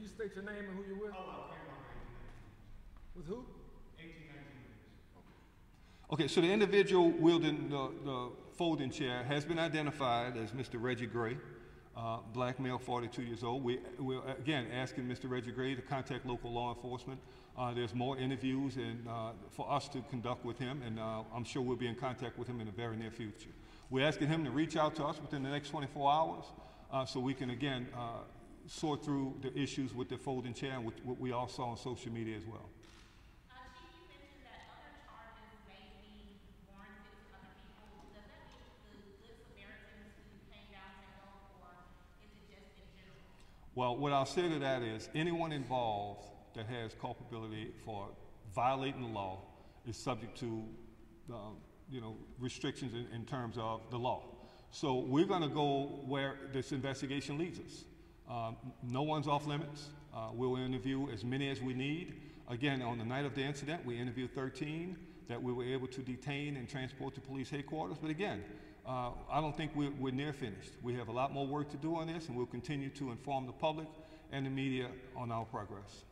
you state your name and who you're with? Oh, okay, With who? eighteen, nineteen. Okay, so the individual wielding the, the folding chair has been identified as Mr. Reggie Ray, uh, black male, 42 years old. We, we're again asking Mr. Reggie Ray to contact local law enforcement. Uh, there's more interviews and uh, for us to conduct with him, and uh, I'm sure we'll be in contact with him in the very near future. We're asking him to reach out to us within the next 24 hours uh, so we can again uh, sort through the issues with the folding chair and what we all saw on social media as well. Uh, Chief, you mentioned that other charges may be warranted to other people. Does that mean the Good Samaritans who came down to help, or is it just in general? Well, what I'll say to that is anyone involved that has culpability for violating the law is subject to, um, you know, restrictions in, in terms of the law. So we're going to go where this investigation leads us. Um, no one's off limits. Uh, we'll interview as many as we need. Again, on the night of the incident, we interviewed 13 that we were able to detain and transport to police headquarters. But again, uh, I don't think we're, we're near finished. We have a lot more work to do on this, and we'll continue to inform the public and the media on our progress.